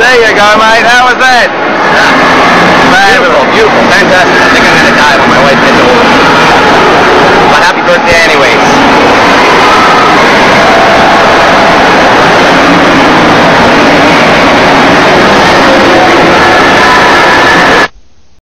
There you go, mate. How was that? Beautiful, beautiful, fantastic.